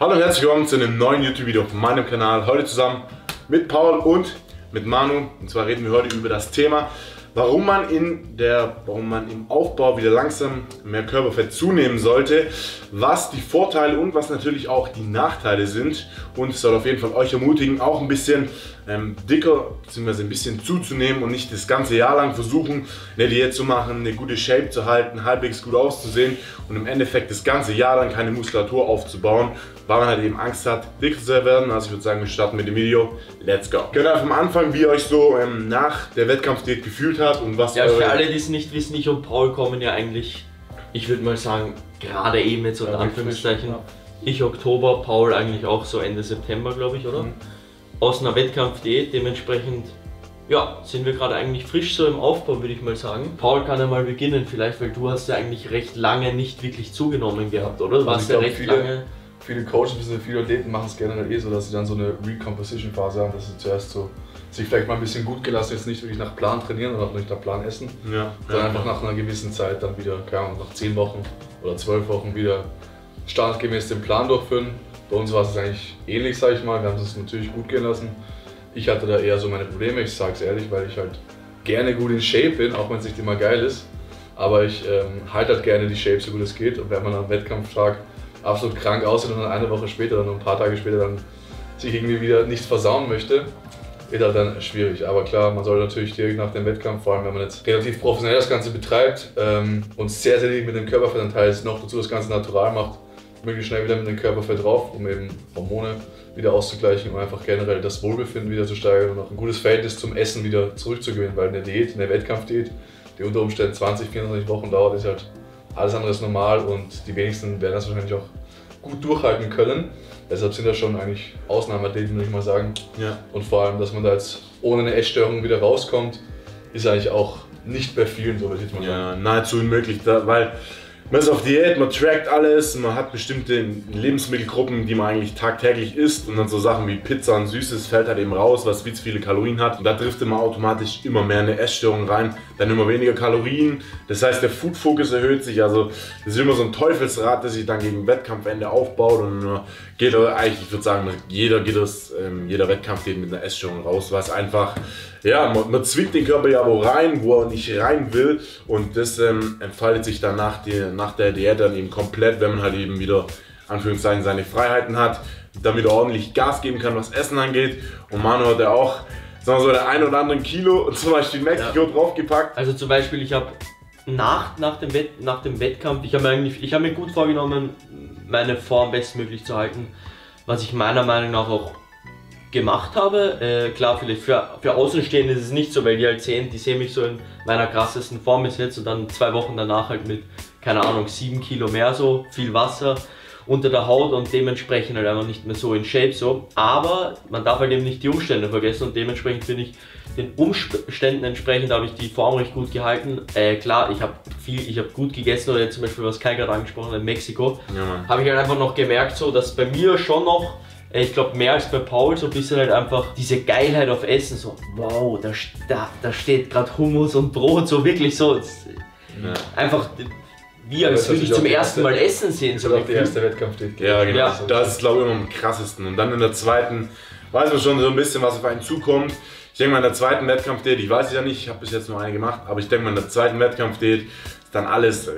Hallo und herzlich willkommen zu einem neuen YouTube-Video auf meinem Kanal. Heute zusammen mit Paul und mit Manu. Und zwar reden wir heute über das Thema, warum man, in der, warum man im Aufbau wieder langsam mehr Körperfett zunehmen sollte, was die Vorteile und was natürlich auch die Nachteile sind. Und es soll auf jeden Fall euch ermutigen, auch ein bisschen ähm, dicker bzw. ein bisschen zuzunehmen und nicht das ganze Jahr lang versuchen, eine Diät zu machen, eine gute Shape zu halten, halbwegs gut auszusehen und im Endeffekt das ganze Jahr lang keine Muskulatur aufzubauen, weil man halt eben Angst hat, dicker zu werden. Also ich würde sagen, wir starten mit dem Video. Let's go. Könnt ihr einfach Anfang, wie ihr euch so ähm, nach der Wettkampfdiät gefühlt habt und was Ja, für alle, die es nicht wissen, ich und Paul kommen ja eigentlich, ich würde mal sagen, gerade eben jetzt Ja, Anführungszeichen. Ich Oktober, Paul eigentlich auch so Ende September, glaube ich, oder? Mhm. Aus einer Wettkampfdiät, dementsprechend, ja, sind wir gerade eigentlich frisch so im Aufbau, würde ich mal sagen. Paul kann ja mal beginnen, vielleicht, weil du hast ja eigentlich recht lange nicht wirklich zugenommen gehabt, oder? Du Also warst ja recht lange. Viele Coaches, viele Athleten machen es generell eh so, dass sie dann so eine Recomposition-Phase haben, dass sie zuerst so sich vielleicht mal ein bisschen gut gelassen, jetzt nicht wirklich nach Plan trainieren oder auch nicht nach Plan essen, Ja, sondern ja, einfach nach einer gewissen Zeit dann wieder, keine Ahnung, nach 10 Wochen oder 12 Wochen wieder standardgemäß den Plan durchführen. Bei uns war es eigentlich ähnlich, sage ich mal. Wir haben es natürlich gut gehen lassen. Ich hatte da eher so meine Probleme, ich sage es ehrlich, weil ich halt gerne gut in Shape bin, auch wenn es nicht immer geil ist. Aber ich ähm, halte halt gerne die Shape so gut es geht. Und wenn man am Wettkampftag absolut krank aussieht und dann eine Woche später oder ein paar Tage später dann sich irgendwie wieder nichts versauen möchte, wird halt dann schwierig. Aber klar, man sollte natürlich direkt nach dem Wettkampf, vor allem wenn man jetzt relativ professionell das Ganze betreibt ähm, und sehr, sehr mit dem Körperfettanteil ist, noch dazu das Ganze natural macht, möglichst schnell wieder mit dem Körperfett drauf, um eben Hormone wieder auszugleichen und einfach generell das Wohlbefinden wieder zu steigern und auch ein gutes Verhältnis zum Essen wieder zurückzugewinnen, weil eine Diät, eine Wettkampfdiät, die unter Umständen 20, 24 Wochen dauert, ist halt alles andere ist normal und die wenigsten werden das wahrscheinlich auch gut durchhalten können. Deshalb sind das schon eigentlich Ausnahmeathleten, würde ich mal sagen. ja. Und vor allem, dass man da jetzt ohne eine Essstörung wieder rauskommt, ist eigentlich auch nicht bei vielen so, würde ich jetzt mal sagen. Ja, nahezu unmöglich, da, weil man ist auf Diät, man trackt alles, man hat bestimmte Lebensmittelgruppen, die man eigentlich tagtäglich isst und dann so Sachen wie Pizza und Süßes fällt halt eben raus, was viel zu viele Kalorien hat. Und da trifft man automatisch immer mehr eine Essstörung rein, dann immer weniger Kalorien, das heißt der Food-Focus erhöht sich, also das ist immer so ein Teufelsrad, das sich dann gegen Wettkampfende aufbaut und äh, geht eigentlich, ich würde sagen, jeder geht aus, ähm, jeder Wettkampf geht mit einer Essstörung raus, was einfach ja, man, man zwingt den Körper ja wo rein, wo er nicht rein will. Und das ähm, entfaltet sich dann nach, die, nach der Diät dann eben komplett, wenn man halt eben wieder, Anführungszeichen, seine Freiheiten hat, dann wieder ordentlich Gas geben kann, was Essen angeht. Und Manu hat ja auch, sagen wir so, der ein oder andere Kilo, zum Beispiel Mexiko, draufgepackt. Also zum Beispiel, ich habe nach, nach, dem Wett, nach dem Wettkampf, ich habe mir, eigentlich- ich hab mir gut vorgenommen, meine Form bestmöglich zu halten, was ich meiner Meinung nach auch gemacht habe. Äh, klar, vielleicht für, für Außenstehende ist es nicht so, weil die halt sehen, die sehen mich so in meiner krassesten Form bis jetzt und dann zwei Wochen danach halt mit, keine Ahnung, sieben Kilo mehr so, viel Wasser unter der Haut und dementsprechend halt einfach nicht mehr so in Shape so. Aber man darf halt eben nicht die Umstände vergessen und dementsprechend finde ich den Umständen entsprechend habe ich die Form recht gut gehalten. Äh, klar, ich habe viel, ich habe gut gegessen oder jetzt zum Beispiel was Kai gerade angesprochen hat, in Mexiko, Ja, habe ich halt einfach noch gemerkt, so dass bei mir schon noch, äh, ich glaube mehr als bei Paul, so ein bisschen halt einfach diese Geilheit auf Essen, so wow, da, da, da steht gerade Hummus und Brot, so wirklich so, Ja. einfach wie Aber als das würde hat ich zum ersten erste- Mal Essen sehen. Das So gefühlt. erste Wettkampfdiät. Ja, genau. Ja. Das ist, glaube ich, immer am krassesten. Und dann in der zweiten weiß man schon so ein bisschen, was auf einen zukommt. Ich denke mal, in der zweiten Wettkampfdiät, ich weiß es ja nicht, ich habe bis jetzt nur eine gemacht, aber ich denke mal, in der zweiten Wettkampfdiät ist dann alles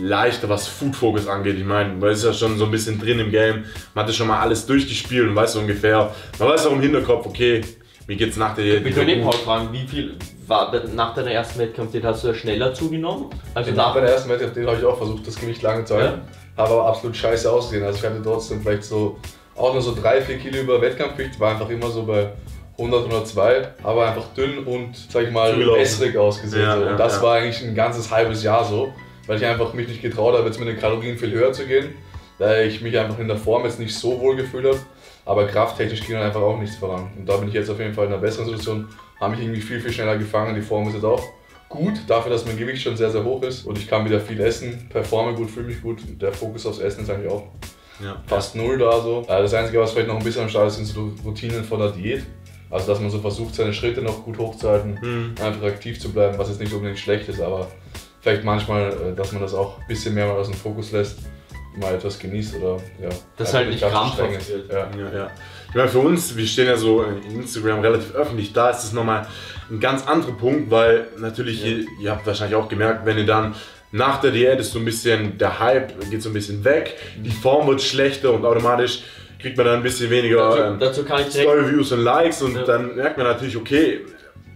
leichter, was Food Focus angeht. Ich meine, man ist ja schon so ein bisschen drin im Game, man hatte schon mal alles durchgespielt und weiß so ungefähr, man weiß auch im Hinterkopf, okay, wie geht's nach der? Wir können eh Paul fragen, wie viel war nach deiner ersten Wettkampfdiät hast du da schneller zugenommen? Also Nach nach meiner ersten Wettkampfdiät habe ich auch versucht, das Gewicht lange zu halten. Habe aber absolut scheiße ausgesehen. Also ich hatte trotzdem vielleicht so auch nur so 3-4 Kilo über Wettkampfgewicht, war einfach immer so bei 100, 102, aber einfach dünn und, sag ich mal, wässrig ausgesehen. Ja, so. ja, und das ja. war eigentlich ein ganzes halbes Jahr so, weil ich einfach mich nicht getraut habe, jetzt mit den Kalorien viel höher zu gehen, da ich mich einfach in der Form jetzt nicht so wohl gefühlt habe. Aber krafttechnisch ging dann einfach auch nichts voran. Und da bin ich jetzt auf jeden Fall in einer besseren Situation, habe mich irgendwie viel, viel schneller gefangen. Die Form ist jetzt auch gut, dafür, dass mein Gewicht schon sehr, sehr hoch ist und ich kann wieder viel essen, performe gut, fühle mich gut. Der Fokus aufs Essen ist eigentlich auch Ja. fast null da so. Das Einzige, was vielleicht noch ein bisschen am Start ist, sind so Routinen von der Diät. Also, dass man so versucht, seine Schritte noch gut hochzuhalten, Hm. einfach aktiv zu bleiben, was jetzt nicht unbedingt schlecht ist, aber vielleicht manchmal, äh, dass man das auch ein bisschen mehr mal aus dem Fokus lässt mal etwas genießt oder ja. Das halt nicht krampfhaft wird. Ja. Ja, ja. Ich meine, für uns, wir stehen ja so in Instagram relativ öffentlich, da ist es nochmal ein ganz anderer Punkt, weil natürlich, ihr, ihr habt wahrscheinlich auch gemerkt, wenn ihr dann nach der Diät ist so ein bisschen, der Hype geht so ein bisschen weg, die Form wird schlechter und automatisch kriegt man dann ein bisschen weniger Dazu, ähm, dazu kann ich direkt Story-Views und Likes und Ja. dann merkt man natürlich, okay,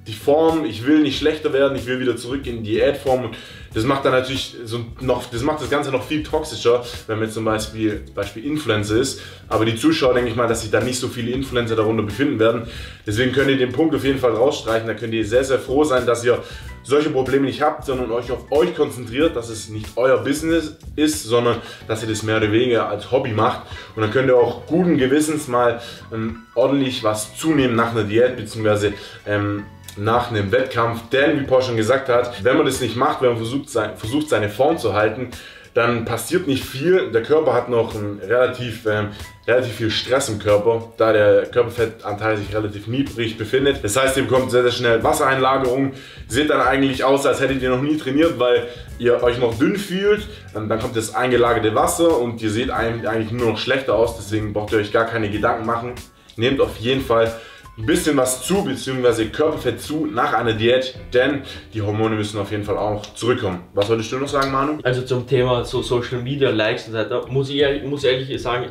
die Form, ich will nicht schlechter werden, ich will wieder zurück in die Diätform und das macht dann natürlich so noch, das macht das Ganze noch viel toxischer, wenn man jetzt zum Beispiel, Beispiel Influencer ist, aber die Zuschauer denke ich mal, dass sich da nicht so viele Influencer darunter befinden werden. Deswegen könnt ihr den Punkt auf jeden Fall rausstreichen, da könnt ihr sehr, sehr froh sein, dass ihr solche Probleme nicht habt, sondern euch auf euch konzentriert, dass es nicht euer Business ist, sondern dass ihr das mehr oder weniger als Hobby macht. Und dann könnt ihr auch guten Gewissens mal ähm, ordentlich was zunehmen nach einer Diät, beziehungsweise ähm, nach einem Wettkampf. Denn, wie Paul schon gesagt hat, wenn man das nicht macht, wenn man versucht, sein, versucht seine Form zu halten, dann passiert nicht viel. Der Körper hat noch relativ, ähm, relativ viel Stress im Körper, da der Körperfettanteil sich relativ niedrig befindet. Das heißt, ihr bekommt sehr, sehr schnell Wassereinlagerung. Seht dann eigentlich aus, als hättet ihr noch nie trainiert, weil ihr euch noch dünn fühlt. Ähm, Dann kommt das eingelagerte Wasser und ihr seht eigentlich nur noch schlechter aus. Deswegen braucht ihr euch gar keine Gedanken machen. Nehmt auf jeden Fall ein bisschen was zu, beziehungsweise Körperfett zu nach einer Diät, denn die Hormone müssen auf jeden Fall auch zurückkommen. Was wolltest du noch sagen, Manu? Also zum Thema so Social Media, Likes und so weiter, muss ich ehrlich, muss ehrlich sagen,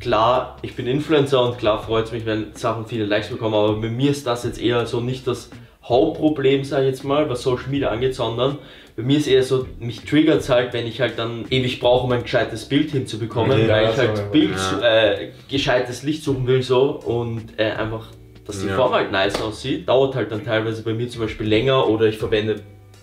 klar, ich bin Influencer und klar freut es mich, wenn Sachen viele Likes bekommen, aber bei mir ist das jetzt eher so nicht das Hauptproblem, sage ich jetzt mal, was Social Media angeht, sondern bei mir ist eher so, mich triggert es halt, wenn ich halt dann ewig brauche, um ein gescheites Bild hinzubekommen, Ja, weil ich halt. Bild, Ja. äh, gescheites Licht suchen will so und äh, einfach, dass die Ja. Form halt nice aussieht. Dauert halt dann teilweise bei mir zum Beispiel länger oder ich verwende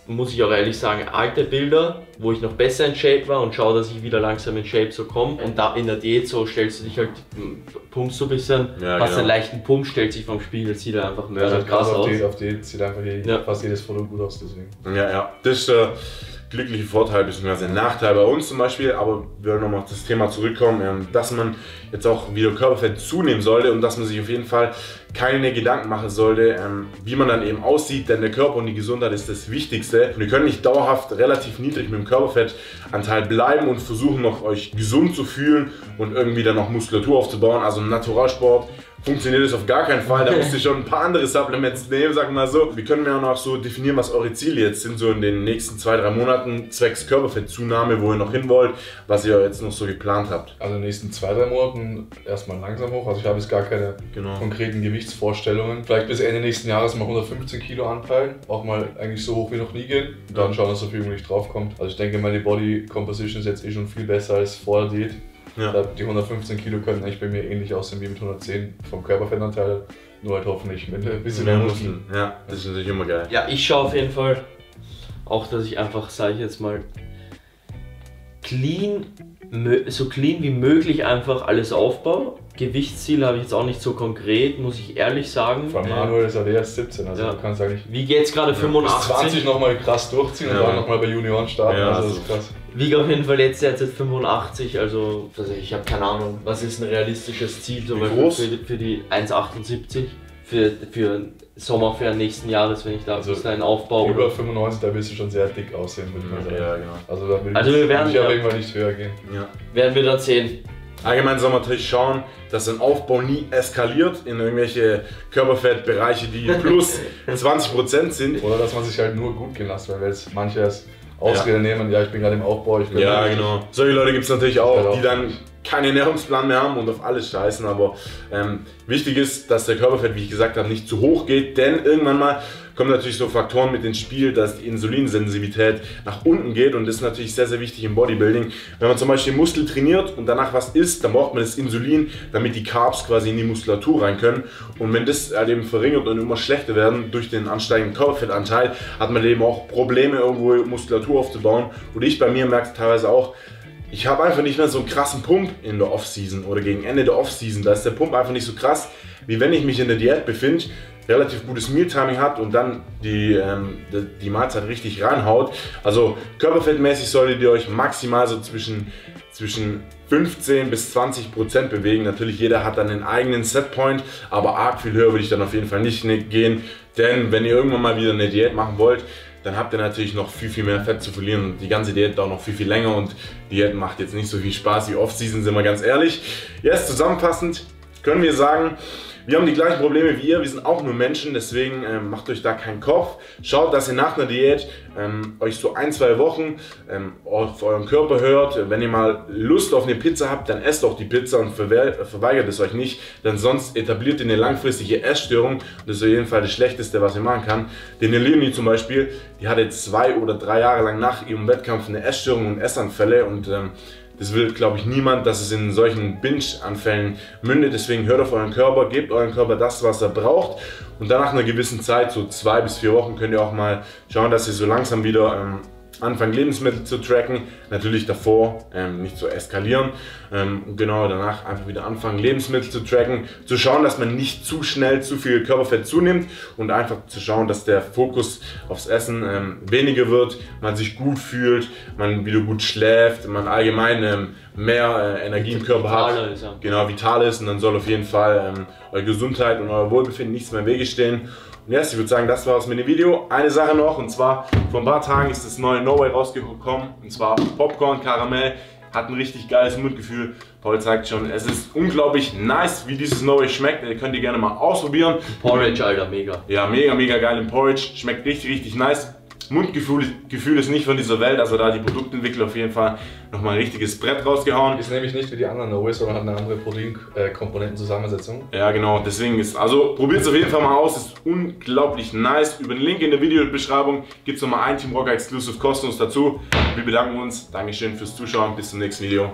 muss ich auch ehrlich sagen, alte Bilder, wo ich noch besser in Shape war und schaue, dass ich wieder langsam in Shape so komme. Und da in der Diät so stellst du dich halt, m, pumpst so ein bisschen, Ja, hast genau. einen leichten Pump, stellt sich vom Spiegel, sieht er einfach Also mörder krass krass auf aus. die, auf die sieht einfach je, Ja. fast jedes Foto gut aus, deswegen. Ja, ja, das der glückliche Vorteil bzw. Nachteil bei uns zum Beispiel, aber wir wollen nochmal auf das Thema zurückkommen, ähm, dass man jetzt auch wieder Körperfett zunehmen sollte und dass man sich auf jeden Fall keine Gedanken machen sollte, ähm, wie man dann eben aussieht, denn der Körper und die Gesundheit ist das Wichtigste. Und ihr könnt nicht dauerhaft relativ niedrig mit dem Körperfettanteil bleiben und versuchen noch euch gesund zu fühlen und irgendwie dann noch Muskulatur aufzubauen. Also Naturalsport funktioniert das auf gar keinen Fall. Da müsst ihr schon ein paar andere Supplements nehmen, sagen wir mal so. Wir können mir auch noch so definieren, was eure Ziele jetzt sind, so in den nächsten zwei, drei Monaten, zwecks Körperfettzunahme, wo ihr noch hin wollt, was ihr jetzt noch so geplant habt. Also in den nächsten zwei, drei Monaten erstmal langsam hoch. Also ich habe jetzt gar keine Genau. konkreten Gewichtsvorstellungen. Vielleicht bis Ende nächsten Jahres mal 115 Kilo anpeilen. Auch mal eigentlich so hoch wie noch nie gehen. Dann schauen, dass so viel wie möglich draufkommt. Also ich denke, meine Body Composition ist jetzt eh schon viel besser als vor der Diät. Ja. Die 115 Kilo können eigentlich bei mir ähnlich aussehen wie mit 110 vom Körperfettanteil. Nur halt hoffentlich mit ein bisschen mehr Muskeln. Ja, das ist natürlich immer geil. Ja, ich schaue auf jeden Fall auch, dass ich einfach, sage ich jetzt mal, clean, so clean wie möglich einfach alles aufbaue. Gewichtsziel habe ich jetzt auch nicht so konkret, muss ich ehrlich sagen. Vor allem Manuel ist ja erst 17, also Ja. du kannst eigentlich Wie geht's gerade? bis 85? 20 nochmal krass durchziehen Ja. und dann nochmal bei Junioren starten. Ja, also das ist krass. Wiege auf jeden Fall jetzt derzeit 85, also, also ich habe keine Ahnung, was ist ein realistisches Ziel zum Wie Beispiel für, die- für die 1,78 für, für Sommerferien nächsten Jahres, wenn ich da Also bis dahin aufbaue. Über Oder, 95, da wirst du schon sehr dick aussehen, würde ich mal sagen. Ja, genau. Also da will Also ich, wir werden- ich auf ja. jeden Fall nicht höher gehen. Ja. werden wir dann sehen. Allgemein soll man natürlich schauen, dass ein Aufbau nie eskaliert in irgendwelche Körperfettbereiche, die plus 20% sind. Oder dass man sich halt nur gut gehen lässt, weil jetzt manche als Ausrede nehmen, ja ich bin gerade im Aufbau, Ja, genau. Solche Leute gibt es natürlich auch, auch. die dann keinen Ernährungsplan mehr haben und auf alles scheißen. Aber ähm, wichtig ist, dass der Körperfett, wie ich gesagt habe, nicht zu hoch geht, denn irgendwann mal kommen natürlich so Faktoren mit ins Spiel, dass die Insulinsensitivität nach unten geht und das ist natürlich sehr, sehr wichtig im Bodybuilding. Wenn man zum Beispiel Muskel trainiert und danach was isst, dann braucht man das Insulin, damit die Carbs quasi in die Muskulatur rein können. Und wenn das halt eben verringert und immer schlechter werden durch den ansteigenden Körperfettanteil, hat man eben auch Probleme, irgendwo Muskulatur aufzubauen. Und ich bei mir merke teilweise auch, ich habe einfach nicht mehr so einen krassen Pump in der Off-Season oder gegen Ende der Off-Season. Da ist der Pump einfach nicht so krass, wie wenn ich mich in der Diät befinde, relativ gutes Mealtiming hat und dann die, ähm, die, die Mahlzeit richtig reinhaut. Also körperfettmäßig solltet ihr euch maximal so zwischen, zwischen 15 bis 20 Prozent bewegen. Natürlich jeder hat dann einen eigenen Setpoint, aber arg viel höher würde ich dann auf jeden Fall nicht ne- gehen. Denn wenn ihr irgendwann mal wieder eine Diät machen wollt, dann habt ihr natürlich noch viel, viel mehr Fett zu verlieren und die ganze Diät dauert noch viel, viel länger und Diät macht jetzt nicht so viel Spaß wie Off-Season, sind wir ganz ehrlich. Jetzt zusammenfassend können wir sagen, wir haben die gleichen Probleme wie ihr, wir sind auch nur Menschen, deswegen ähm, macht euch da keinen Kopf. Schaut, dass ihr nach einer Diät ähm, euch so ein, zwei Wochen ähm, auf euren Körper hört. Wenn ihr mal Lust auf eine Pizza habt, dann esst auch die Pizza und verweigert es euch nicht, denn sonst etabliert ihr eine langfristige Essstörung das ist auf jeden Fall das Schlechteste, was ihr machen kann. Denn Leonie zum Beispiel, die hatte zwei oder drei Jahre lang nach ihrem Wettkampf eine Essstörung und Essanfälle und ähm, das will, glaube ich, niemand, dass es in solchen Binge-Anfällen mündet. Deswegen hört auf euren Körper, gebt euren Körper das, was er braucht. Und dann nach einer gewissen Zeit, so zwei bis vier Wochen, könnt ihr auch mal schauen, dass ihr so langsam wieder ähm, anfangen Lebensmittel zu tracken, natürlich davor ähm, nicht zu eskalieren ähm, genau danach einfach wieder anfangen Lebensmittel zu tracken, zu schauen, dass man nicht zu schnell zu viel Körperfett zunimmt und einfach zu schauen, dass der Fokus aufs Essen ähm, weniger wird, man sich gut fühlt, man wieder gut schläft, man allgemein ähm, mehr äh, Energie im Körper hat, ist, ja. genau vital ist und dann soll auf jeden Fall ähm, eure Gesundheit und euer Wohlbefinden nichts mehr im Wege stehen und yes, ich würde sagen, das war es mit dem Video. Eine Sache noch, und zwar vor ein paar Tagen ist das neue No Way rausgekommen. Und zwar Popcorn Karamell. Hat ein richtig geiles Mundgefühl. Paul zeigt schon, es ist unglaublich nice, wie dieses No Way schmeckt. Ihr könnt ihr gerne mal ausprobieren. Porridge, Alter, mega. Ja, mega, mega geil im Porridge. Schmeckt richtig, richtig nice. Mundgefühl Gefühl ist nicht von dieser Welt, also da die Produktentwickler auf jeden Fall nochmal ein richtiges Brett rausgehauen. Ist nämlich nicht wie die anderen OS, sondern hat eine andere Proteinkomponentenzusammensetzung. Ja genau, deswegen ist, also probiert es auf jeden Fall mal aus, ist unglaublich nice. Über den Link in der Videobeschreibung gibt es nochmal ein Team Rocker Exclusive kostenlos dazu. Wir bedanken uns, Dankeschön fürs Zuschauen, bis zum nächsten Video.